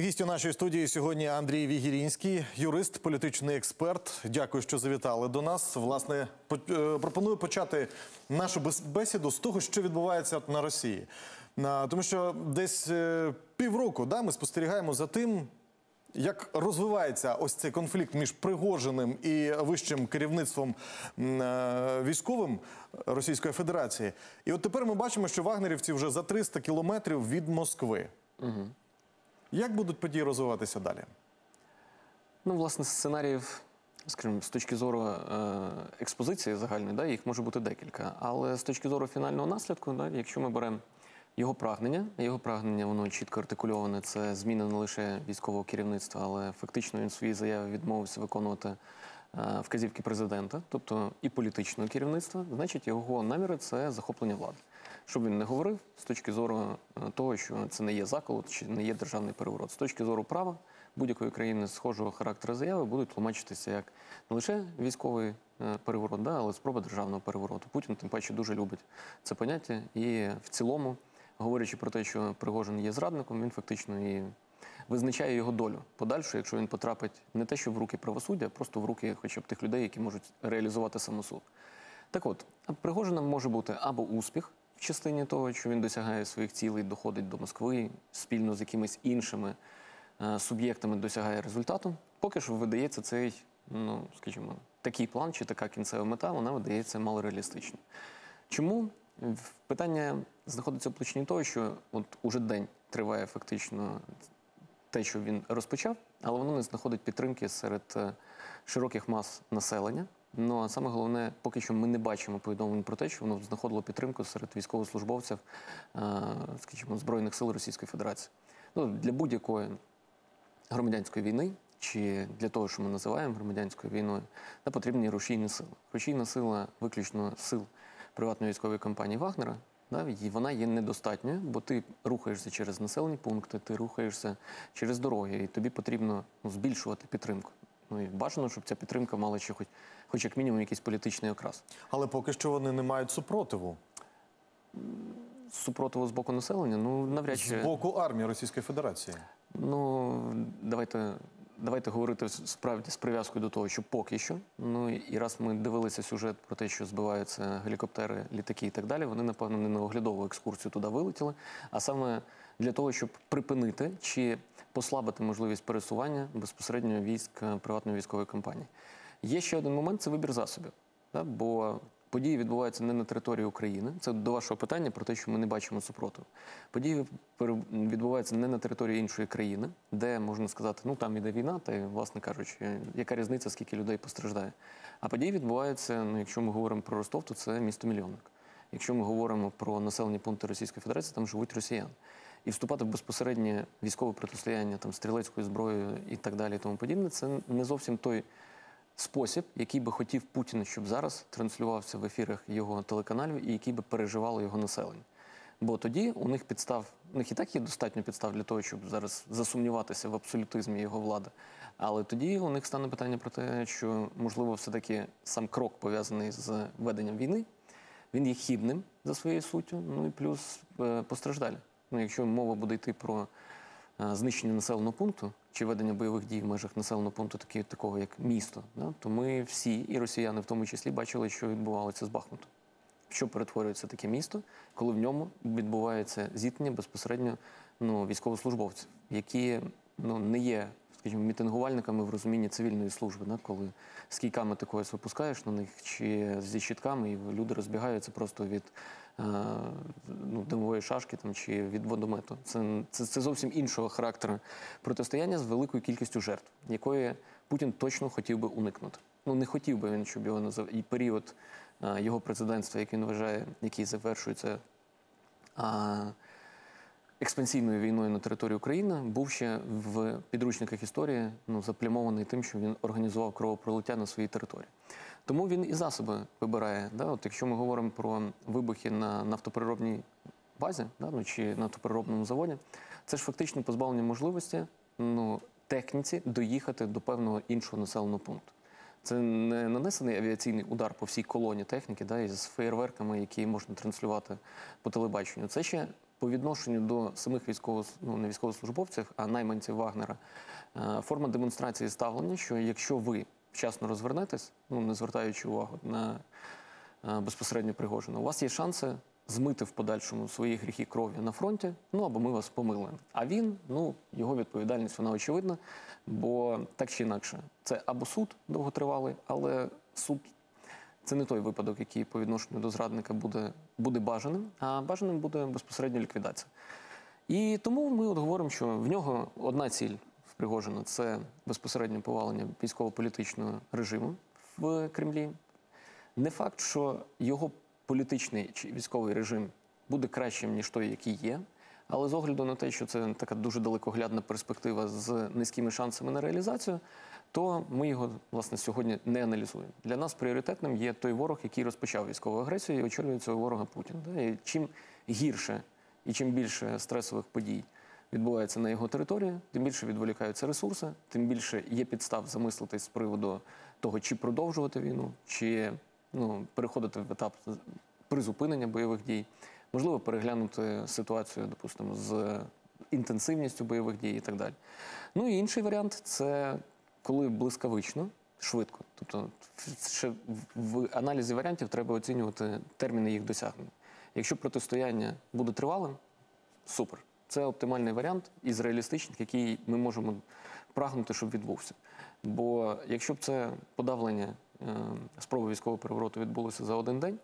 Гість у нашій студії сьогодні Андрій Вігірінський, юрист, політичний експерт. Дякую, що завітали до нас. Власне, е, пропоную почати нашу бес- бесіду з того, що відбувається на Росії. Тому що десь е, півроку да, ми спостерігаємо за тим, як розвивається ось цей конфлікт між Пригожиним і вищим керівництвом е, військовим Російської Федерації. І от тепер ми бачимо, що вагнерівці вже за 300 кілометрів від Москви. Як будуть події розвиватися далі? Ну, власне, сценаріїв, скажімо, з точки зору е, експозиції загальної, да, їх може бути декілька. Але з точки зору фінального наслідку, да, якщо ми беремо його прагнення, його прагнення воно чітко артикульоване. Це зміна не лише військового керівництва, але фактично він свої заяви відмовився виконувати е, вказівки президента, тобто і політичного керівництва. Значить, його наміри це захоплення влади. Щоб він не говорив з точки зору е, того, що це не є заколот чи не є державний переворот. З точки зору права будь-якої країни схожого характеру заяви будуть тлумачитися як не лише військовий е, переворот, да, але спроба державного перевороту. Путін тим паче дуже любить це поняття, і в цілому, говорячи про те, що Пригожин є зрадником, він фактично і визначає його долю подальшу, якщо він потрапить не те, що в руки правосуддя, а просто в руки хоча б тих людей, які можуть реалізувати самосуд. Так от, Пригожина може бути або успіх в частині того, що він досягає своїх цілей, доходить до Москви спільно з якимись іншими е, суб'єктами досягає результату. Поки що видається цей, ну скажімо, такий план чи така кінцева мета, вона видається малореалістично. Чому? Питання знаходиться в площині того, що от уже день триває фактично те, що він розпочав, але воно не знаходить підтримки серед е, широких мас населення. Ну а саме головне, поки що ми не бачимо повідомлень про те, що воно знаходило підтримку серед військовослужбовців, е, скажімо, збройних сил Російської Федерації. Ну для будь-якої громадянської війни чи для того, що ми називаємо громадянською війною, не потрібні рушійні сили. Рушійна сила виключно сил приватної військової компанії Вагнера. Да, і вона є недостатньою, бо ти рухаєшся через населені пункти, ти рухаєшся через дороги, і тобі потрібно ну, збільшувати підтримку. Ну і бажано, щоб ця підтримка мала ще хоч, хоч як мінімум якийсь політичний окрас. Але поки що вони не мають супротиву Супротиву з боку населення, ну навряд чи з боку армії Російської Федерації. Ну, давайте, давайте говорити справді з прив'язкою до того, що поки що. Ну і раз ми дивилися сюжет про те, що збиваються гелікоптери, літаки і так далі, вони, напевно, не на оглядову екскурсію туди вилетіли, а саме для того, щоб припинити чи послабити можливість пересування безпосередньо військ е, приватної військової компанії. Є ще один момент це вибір засобів. Да? Бо події відбуваються не на території України. Це до вашого питання про те, що ми не бачимо супротиву. Події відбуваються не на території іншої країни, де можна сказати, ну там іде війна, та власне кажучи, яка різниця, скільки людей постраждає. А події відбуваються, ну якщо ми говоримо про Ростов, то це місто мільйонник. Якщо ми говоримо про населені пункти Російської Федерації, там живуть росіяни. І вступати в безпосереднє військове протистояння там стрілецькою зброєю і так далі, і тому подібне, це не зовсім той спосіб, який би хотів Путін, щоб зараз транслювався в ефірах його телеканалів і який би переживало його населення. Бо тоді у них підстав, у них і так є достатньо підстав для того, щоб зараз засумніватися в абсолютизмі його влади. Але тоді у них стане питання про те, що можливо все-таки сам крок пов'язаний з веденням війни, він є хібним за своєю суттю, ну і плюс е, постраждалі. Ну, якщо мова буде йти про знищення населеного пункту чи ведення бойових дій в межах населеного пункту, такі, такого як місто, да, то ми всі, і росіяни в тому числі, бачили, що відбувалося з Бахмутом. Що перетворюється таке місто, коли в ньому відбувається зіткнення безпосередньо ну, військовослужбовців, які ну, не є, скажімо, мітингувальниками в розумінні цивільної служби, да, коли з кійками ти когось випускаєш на них чи зі щитками, і люди розбігаються просто від е, ну, димової шашки там, чи від водомету. Це, це, це зовсім іншого характеру протистояння з великою кількістю жертв, якої Путін точно хотів би уникнути. Ну не хотів би він, щоб його назив і період е, його президентства, який він вважає, який завершується. А, експансійною війною на території України був ще в підручниках історії ну, заплямований тим, що він організував кровопролиття на своїй території. Тому він і засоби вибирає. Да? От якщо ми говоримо про вибухи на нафтопереробній базі да? ну, чи нафтопереробному заводі, це ж фактично позбавлення можливості ну, техніці доїхати до певного іншого населеного пункту. Це не нанесений авіаційний удар по всій колоні техніки, да, із феєрверками, які можна транслювати по телебаченню. Це ще по відношенню до самих військових, ну не військовослужбовців, а найманців Вагнера, е, форма демонстрації ставлення, що якщо ви вчасно розвернетесь, ну не звертаючи увагу на е, безпосередньо Пригожина, у вас є шанси змити в подальшому свої гріхи крові на фронті, ну або ми вас помили. А він, ну його відповідальність вона очевидна, бо так чи інакше, це або суд довготривалий, але суд це не той випадок, який по відношенню до зрадника буде, буде бажаним, а бажаним буде безпосередньо ліквідація. І тому ми от говоримо, що в нього одна ціль в Пригожина це безпосереднє повалення військово-політичного режиму в Кремлі. Не факт, що його політичний чи військовий режим буде кращим, ніж той, який є. Але з огляду на те, що це така дуже далекоглядна перспектива з низькими шансами на реалізацію, то ми його власне сьогодні не аналізуємо. Для нас пріоритетним є той ворог, який розпочав військову агресію і очолює цього ворога Путін. І чим гірше і чим більше стресових подій відбувається на його території, тим більше відволікаються ресурси, тим більше є підстав замислитись з приводу того, чи продовжувати війну, чи ну, переходити в етап призупинення бойових дій, можливо, переглянути ситуацію, допустимо, з інтенсивністю бойових дій і так далі. Ну і інший варіант це коли блискавично, швидко. Тобто, ще в аналізі варіантів треба оцінювати терміни їх досягнення. Якщо протистояння буде тривалим, супер. Це оптимальний варіант із реалістичних, який ми можемо прагнути, щоб відбувся. Бо якщо б це подавлення е, спроби військового перевороту відбулося за один день,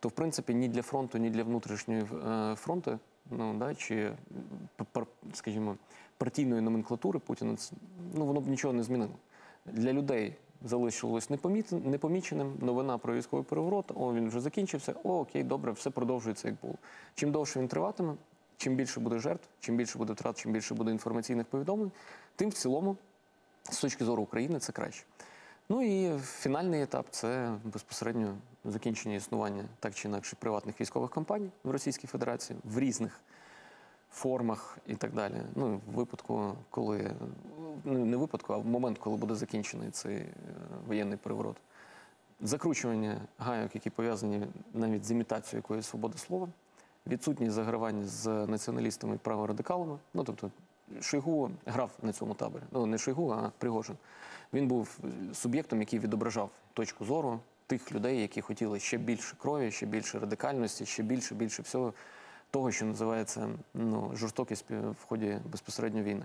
то в принципі ні для фронту, ні для внутрішньої е, фронту, ну да, чи пар- скажімо, партійної номенклатури Путіна, ну воно б нічого не змінило. Для людей залишилось непоміченим. Новина про військовий переворот. О, він вже закінчився. О, окей, добре, все продовжується як було. Чим довше він триватиме, чим більше буде жертв, чим більше буде втрат, чим більше буде інформаційних повідомлень, тим в цілому, з точки зору України, це краще. Ну і фінальний етап це безпосередньо закінчення існування так чи інакше приватних військових компаній в Російській Федерації в різних формах і так далі. Ну, в випадку, коли ну, не в випадку, а в момент, коли буде закінчений цей е, воєнний переворот. Закручування гайок, які пов'язані навіть з імітацією якоїсь свободи слова, відсутність загравання з націоналістами і праворадикалами. Ну тобто Шойгу грав на цьому таборі. Ну не Шойгу, а Пригожин. Він був суб'єктом, який відображав точку зору тих людей, які хотіли ще більше крові, ще більше радикальності, ще більше, більше всього того, що називається ну, жорстокість в ході безпосередньо війни.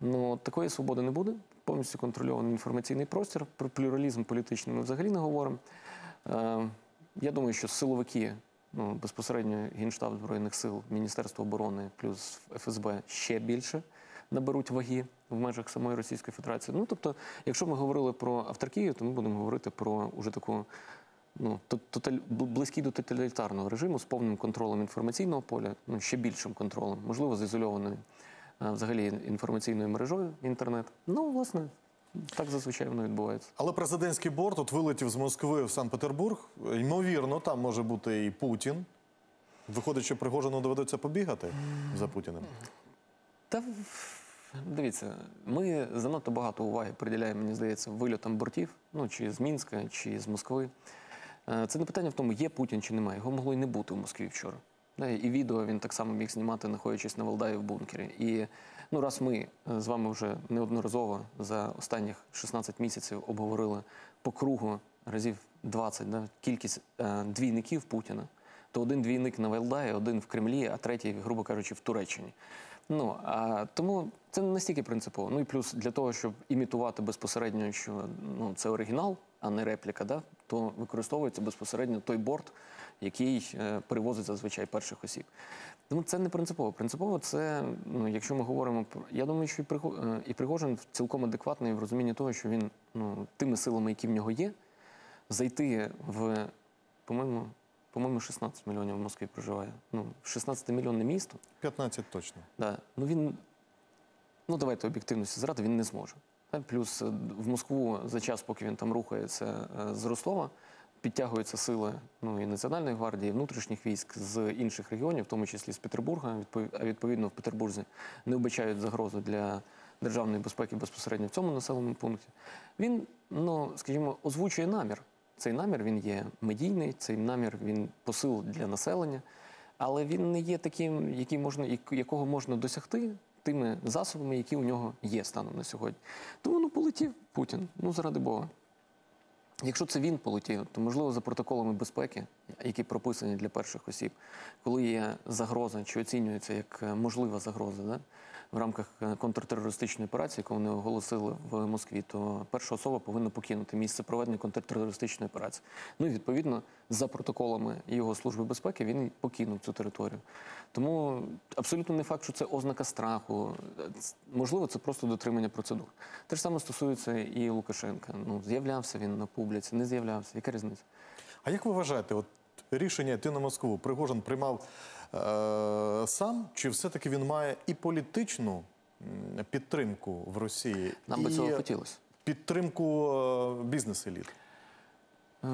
Ну, такої свободи не буде. Повністю контрольований інформаційний простір. Про плюралізм політичний ми взагалі не говоримо. Е, я думаю, що силовики, ну, безпосередньо Генштаб Збройних сил, Міністерство оборони плюс ФСБ ще більше наберуть ваги в межах самої Російської Федерації. Ну, тобто, якщо ми говорили про авторкію, то ми будемо говорити про уже таку ну, то- тоталь, близький до тоталітарного режиму з повним контролем інформаційного поля, ну, ще більшим контролем, можливо, з ізольованою е, взагалі інформаційною мережою інтернет. Ну, власне, так зазвичай воно відбувається. Але президентський борт от вилетів з Москви в Санкт-Петербург. Ймовірно, там може бути і Путін. Виходить, що Пригожину доведеться побігати за Путіним. Та дивіться, ми занадто багато уваги приділяємо, мені здається, вильотам бортів, ну чи з Мінська, чи з Москви. Е, Це не питання в тому, є Путін чи немає. Його могло і не бути в Москві вчора. І відео він так само міг знімати, знаходячись на Валдаї в бункері. І ну, раз ми е, з вами вже неодноразово за останніх 16 місяців обговорили по кругу разів 20 да, кількість е, двійників Путіна, то один двійник на Валдаї, один в Кремлі, а третій, грубо кажучи, в Туреччині. Ну а тому це не настільки принципово. Ну і плюс для того, щоб імітувати безпосередньо, що ну це оригінал, а не репліка, да, то використовується безпосередньо той борт, який е, перевозить зазвичай перших осіб. Тому це не принципово. Принципово це, ну, якщо ми говоримо про. Я думаю, що і, е, і Пригожин цілком адекватний в розумінні того, що він ну, тими силами, які в нього є, зайти в, по-моєму, по-моєму, 16 мільйонів в Москві проживає. Ну, 16-мільйонне місто. 15 точно. Да. Ну він, ну давайте об'єктивності зради, він не зможе. Плюс е, в Москву за час, поки він там рухається е, з Ростова, підтягуються сили ну, і Національної гвардії, і внутрішніх військ з інших регіонів, в тому числі з Петербурга. А відповідно в Петербурзі не вбачають загрозу для державної безпеки безпосередньо в цьому населеному пункті. Він, ну скажімо, озвучує намір. Цей намір він є медійний, цей намір він посил для населення. Але він не є таким, який можна, якого можна досягти тими засобами, які у нього є станом на сьогодні. Тому ну полетів Путін. Ну заради Бога. Якщо це він полетів, то можливо за протоколами безпеки, які прописані для перших осіб, коли є загроза чи оцінюється як е, можлива загроза да, в рамках е, контртерористичної операції, яку вони оголосили в Москві, то перша особа повинна покинути місце проведення контртерористичної операції. Ну і відповідно за протоколами його служби безпеки він покинув цю територію. Тому абсолютно не факт, що це ознака страху. Можливо, це просто дотримання процедур. Те ж саме стосується і Лукашенка. Ну з'являвся він на публіці, не з'являвся. Яка різниця? А як ви вважаєте, от рішення йти на Москву Пригожин приймав сам, чи все-таки він має і політичну підтримку в Росії, Нам би і цього хотілося. підтримку е, бізнес-еліт? Е,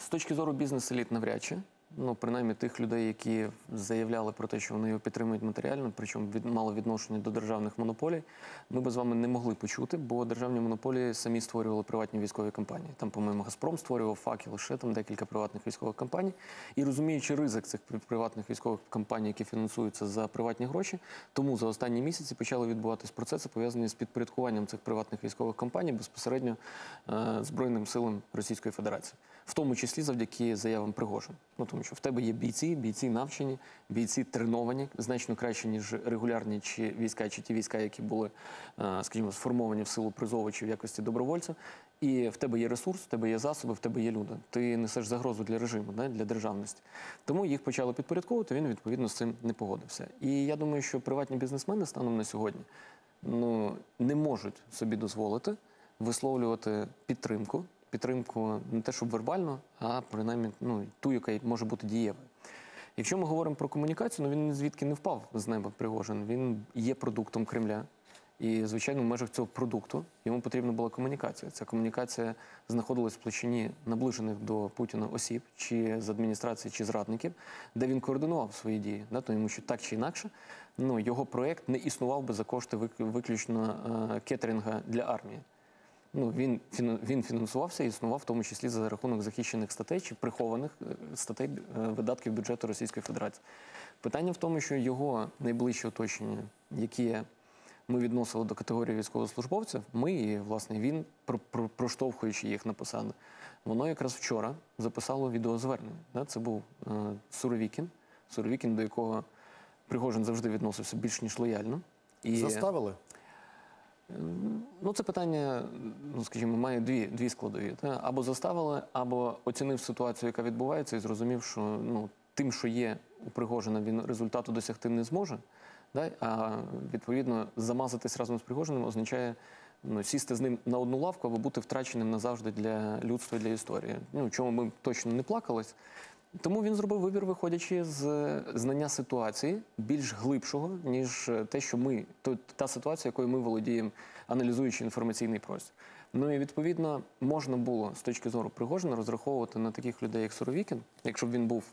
З точки зору бізнес-еліт навряд чи. Ну, принаймні тих людей, які заявляли про те, що вони його підтримують матеріально, причому від мало відношення до державних монополій, ми би з вами не могли почути, бо державні монополії самі створювали приватні військові компанії. Там, по-моєму, Газпром створював факел, ще там декілька приватних військових компаній. І розуміючи ризик цих приватних військових компаній, які фінансуються за приватні гроші, тому за останні місяці почали відбуватись процеси, пов'язані з підпорядкуванням цих приватних військових компаній безпосередньо е, Збройним силам Російської Федерації, в тому числі завдяки заявам Пригожин. Ну тому що в тебе є бійці, бійці навчені, бійці треновані значно краще ніж регулярні чи війська, чи ті війська, які були, е, скажімо, сформовані в силу призову чи в якості добровольців. І в тебе є ресурс, в тебе є засоби, в тебе є люди. Ти несеш загрозу для режиму, для державності. Тому їх почали підпорядковувати. Він відповідно з цим не погодився. І я думаю, що приватні бізнесмени станом на сьогодні ну не можуть собі дозволити висловлювати підтримку. Підтримку не те, щоб вербально, а принаймні ну, ту, яка може бути дієвою. Якщо ми говоримо про комунікацію, ну він звідки не впав з неба Пригожин. Він є продуктом Кремля. І, звичайно, в межах цього продукту йому потрібна була комунікація. Ця комунікація знаходилась в площині наближених до Путіна осіб, чи з адміністрації, чи зрадників, де він координував свої дії. Да? Тому що так чи інакше, ну, його проєкт не існував би за кошти виключно е, кетеринга для армії. Ну, він, він фінансувався і існував в тому числі за рахунок захищених статей чи прихованих е, статей е, видатків бюджету Російської Федерації. Питання в тому, що його найближче оточення, яке ми відносили до категорії військовослужбовців, ми і власне він, про- про- проштовхуючи їх на посади, воно якраз вчора записало відеозвернення. Це був е, Суровікін, Суровікін, до якого Пригожин завжди відносився більш ніж лояльно. І... Заставили? Ну, це питання, ну скажімо, має дві, дві складові. Та? Або заставили, або оцінив ситуацію, яка відбувається, і зрозумів, що ну, тим, що є у Пригожина, він результату досягти не зможе. Да? А відповідно, замазатись разом з Пригожиним означає ну, сісти з ним на одну лавку або бути втраченим назавжди для людства і для історії. Ну, чому ми точно не плакались. Тому він зробив вибір, виходячи з знання ситуації більш глибшого, ніж те, що ми то та ситуація, якою ми володіємо, аналізуючи інформаційний простір. Ну і відповідно можна було з точки зору Пригожина розраховувати на таких людей, як Суровікін, якщо б він був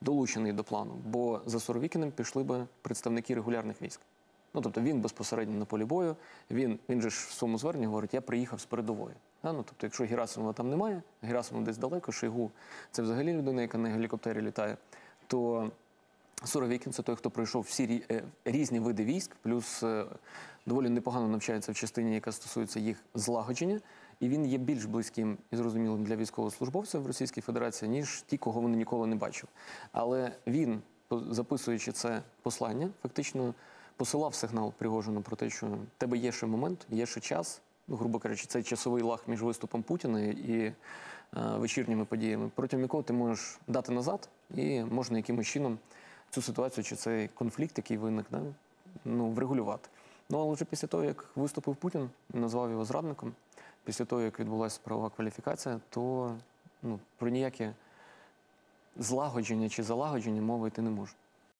долучений до плану. Бо за Суровікіним пішли би представники регулярних військ. Ну, тобто він безпосередньо на полі бою, він, він же ж в своєму зверненні говорить, я приїхав з передової. Да? Ну, тобто, якщо Герасимова там немає, Герасимов десь далеко, Шойгу – це взагалі людина, яка на гелікоптері літає, то Суровікін – це той, хто пройшов всі е, різні види військ, плюс е, доволі непогано навчається в частині, яка стосується їх злагодження. І він є більш близьким і зрозумілим для військовослужбовців в Російській Федерації, ніж ті, кого вони ніколи не бачили. Але він, записуючи це послання, фактично посилав сигнал Пригожину про те, що в тебе є ще момент, є ще час. Ну, грубо кажучи, цей часовий лаг між виступом Путіна і е, вечірніми подіями, протягом якого ти можеш дати назад, і можна якимось чином цю ситуацію чи цей конфлікт, який виник, да, ну, врегулювати. Ну, але вже після того, як виступив Путін, назвав його зрадником, після того, як відбулася правова кваліфікація, то ну, про ніяке злагодження чи залагодження мови йти не може.